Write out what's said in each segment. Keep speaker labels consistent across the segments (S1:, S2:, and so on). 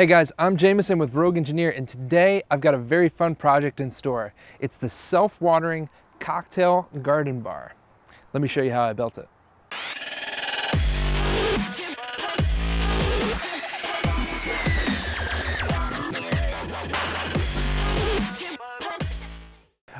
S1: Hey guys, I'm Jameson with Rogue Engineer and today I've got a very fun project in store. It's the self-watering cocktail garden bar. Let me show you how I built it.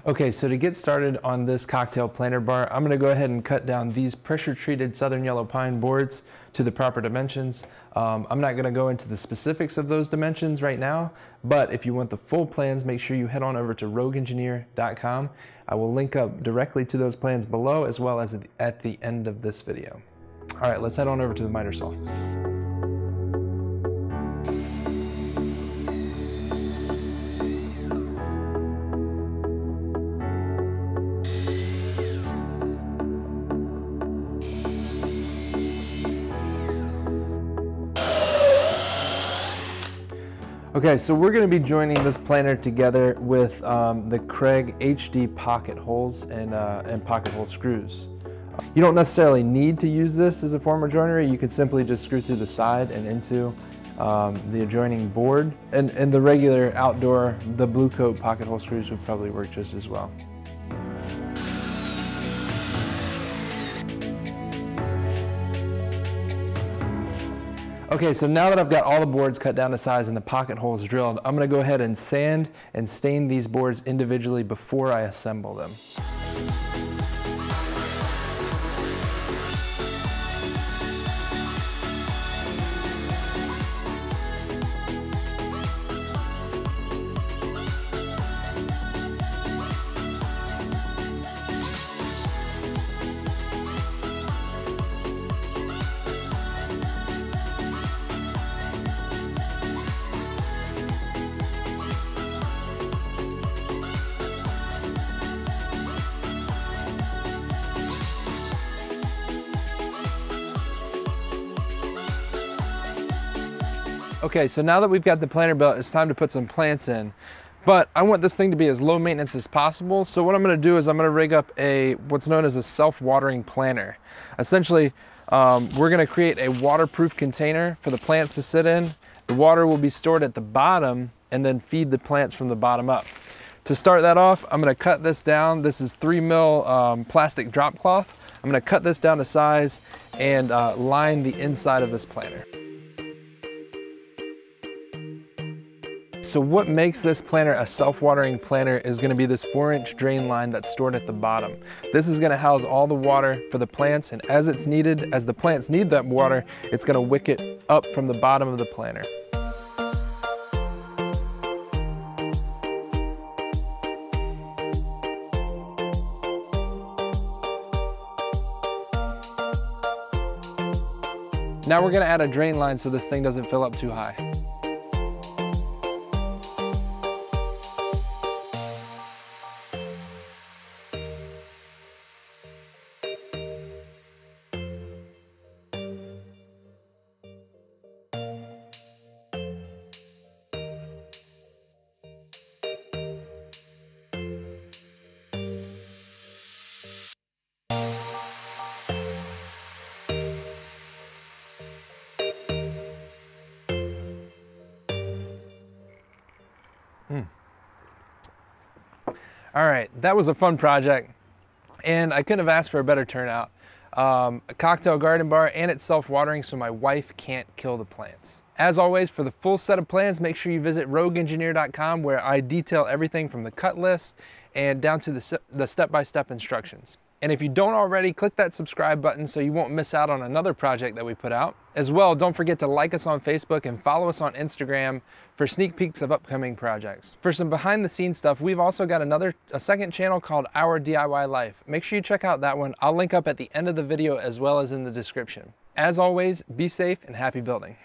S1: Okay, so to get started on this cocktail planter bar, I'm gonna go ahead and cut down these pressure treated southern yellow pine boards to the proper dimensions. Um, I'm not gonna go into the specifics of those dimensions right now, but if you want the full plans, make sure you head on over to rogueengineer.com. I will link up directly to those plans below as well as at the end of this video. All right, let's head on over to the miter saw. Okay, so we're going to be joining this planter together with um, the Kreg HD pocket holes and, uh, and pocket hole screws. You don't necessarily need to use this as a form of joinery. You could simply just screw through the side and into um, the adjoining board. And, and the regular outdoor, the Blue-Kote pocket hole screws would probably work just as well. Okay, so now that I've got all the boards cut down to size and the pocket holes drilled, I'm gonna go ahead and sand and stain these boards individually before I assemble them. Okay, so now that we've got the planter built, it's time to put some plants in. But I want this thing to be as low maintenance as possible. So what I'm gonna do is I'm gonna rig up a, what's known as a self-watering planter. Essentially, um, we're gonna create a waterproof container for the plants to sit in. The water will be stored at the bottom and then feed the plants from the bottom up. To start that off, I'm gonna cut this down. This is three mil um, plastic drop cloth. I'm gonna cut this down to size and uh, line the inside of this planter. So what makes this planter a self-watering planter is gonna be this four inch drain line that's stored at the bottom. This is gonna house all the water for the plants and as it's needed, as the plants need that water, it's gonna wick it up from the bottom of the planter. Now we're gonna add a drain line so this thing doesn't fill up too high. Hmm. All right, that was a fun project, and I couldn't have asked for a better turnout. Um, a cocktail garden bar, and it's self-watering, so my wife can't kill the plants. As always, for the full set of plans, make sure you visit rogueengineer.com where I detail everything from the cut list and down to the step-by-step -step instructions. And if you don't already, click that subscribe button so you won't miss out on another project that we put out. As well, don't forget to like us on Facebook and follow us on Instagram for sneak peeks of upcoming projects. For some behind the scenes stuff, we've also got another, a second channel called Our DIY Life. Make sure you check out that one. I'll link up at the end of the video as well as in the description. As always, be safe and happy building.